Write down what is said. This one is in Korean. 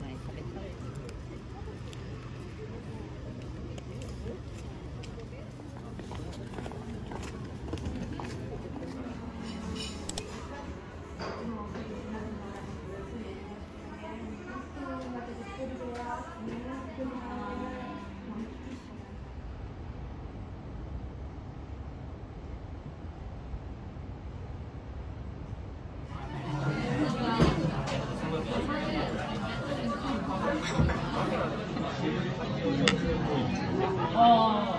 like 어